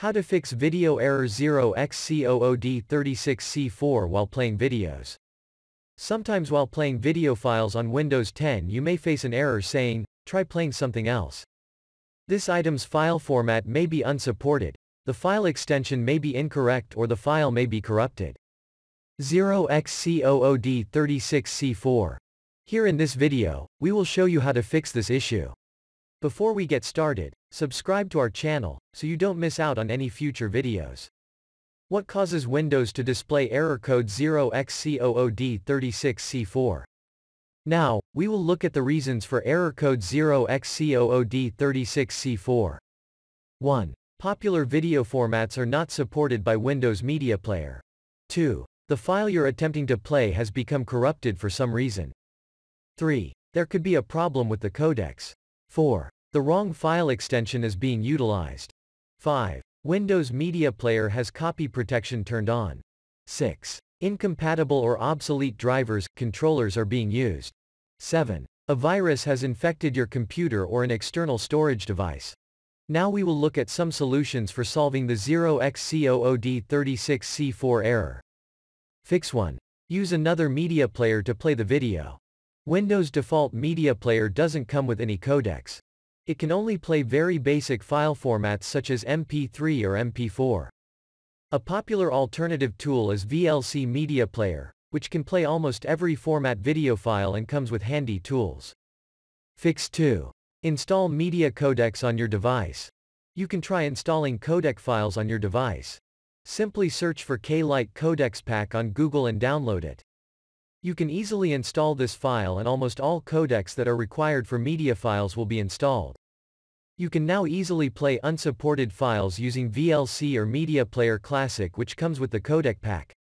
How to fix video error 0xC00D36C4 while playing videos. Sometimes while playing video files on Windows 10 you may face an error saying, try playing something else. This item's file format may be unsupported, the file extension may be incorrect or the file may be corrupted. 0xC00D36C4. Here in this video, we will show you how to fix this issue. Before we get started, subscribe to our channel, so you don't miss out on any future videos. What causes Windows to display error code 0xC00D36C4? Now, we will look at the reasons for error code 0xC00D36C4. 1. Popular video formats are not supported by Windows Media Player. 2. The file you're attempting to play has become corrupted for some reason. 3. There could be a problem with the codecs. 4. The wrong file extension is being utilized. 5. Windows Media Player has copy protection turned on. 6. Incompatible or obsolete drivers, controllers are being used. 7. A virus has infected your computer or an external storage device. Now we will look at some solutions for solving the 0xC00D36C4 error. Fix 1. Use another media player to play the video. Windows default media player doesn't come with any codecs. It can only play very basic file formats such as MP3 or MP4. A popular alternative tool is VLC Media Player, which can play almost every format video file and comes with handy tools. Fix 2. Install media codecs on your device. You can try installing codec files on your device. Simply search for K-Lite Codecs Pack on Google and download it. You can easily install this file and almost all codecs that are required for media files will be installed. You can now easily play unsupported files using VLC or Media Player Classic which comes with the codec pack.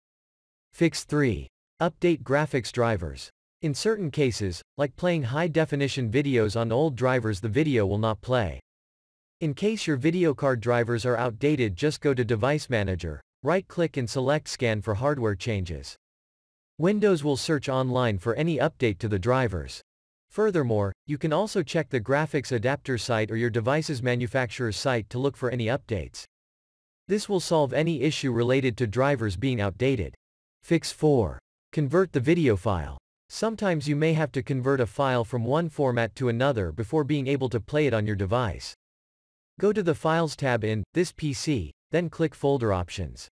Fix 3. Update graphics drivers. In certain cases, like playing high-definition videos on old drivers the video will not play. In case your video card drivers are outdated just go to Device Manager, right-click and select Scan for hardware changes. Windows will search online for any update to the drivers. Furthermore, you can also check the graphics adapter site or your device's manufacturer's site to look for any updates. This will solve any issue related to drivers being outdated. Fix 4. Convert the video file. Sometimes you may have to convert a file from one format to another before being able to play it on your device. Go to the Files tab in This PC, then click Folder Options.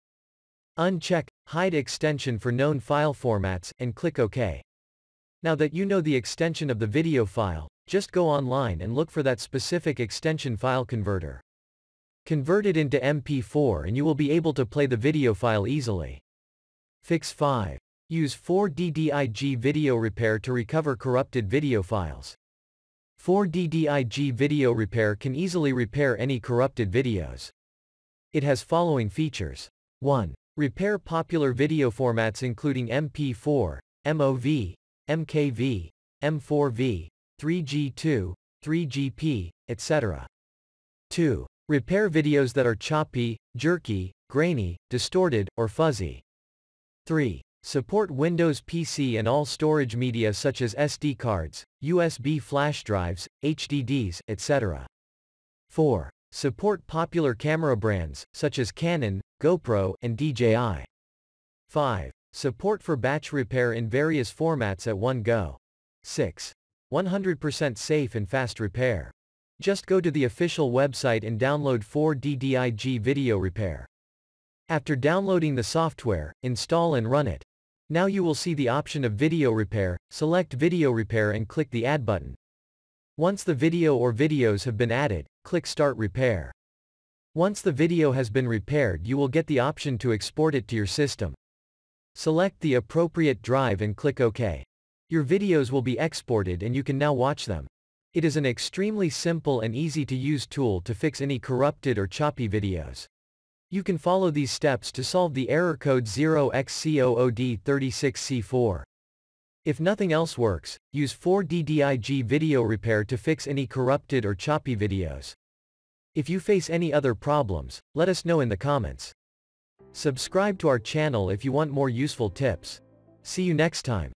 Uncheck Hide extension for known file formats and click OK. Now that you know the extension of the video file, just go online and look for that specific extension file converter. Convert it into MP4 and you will be able to play the video file easily. Fix 5. Use 4DDIG Video Repair to recover corrupted video files. 4DDIG Video Repair can easily repair any corrupted videos. It has following features. 1. Repair popular video formats including MP4, MOV, MKV, M4V, 3G2, 3GP, etc. 2. Repair videos that are choppy, jerky, grainy, distorted, or fuzzy. 3. Support Windows PC and all storage media such as SD cards, USB flash drives, HDDs, etc. 4. Support popular camera brands, such as Canon, GoPro, and DJI. 5. Support for batch repair in various formats at one go. 6. 100% safe and fast repair. Just go to the official website and download 4DDIG Video Repair. After downloading the software, install and run it. Now you will see the option of Video Repair, select Video Repair and click the Add button. Once the video or videos have been added, click Start Repair. Once the video has been repaired you will get the option to export it to your system. Select the appropriate drive and click OK. Your videos will be exported and you can now watch them. It is an extremely simple and easy to use tool to fix any corrupted or choppy videos. You can follow these steps to solve the error code 0xC00D36C4. If nothing else works, use 4DDIG Video Repair to fix any corrupted or choppy videos. If you face any other problems, let us know in the comments. Subscribe to our channel if you want more useful tips. See you next time.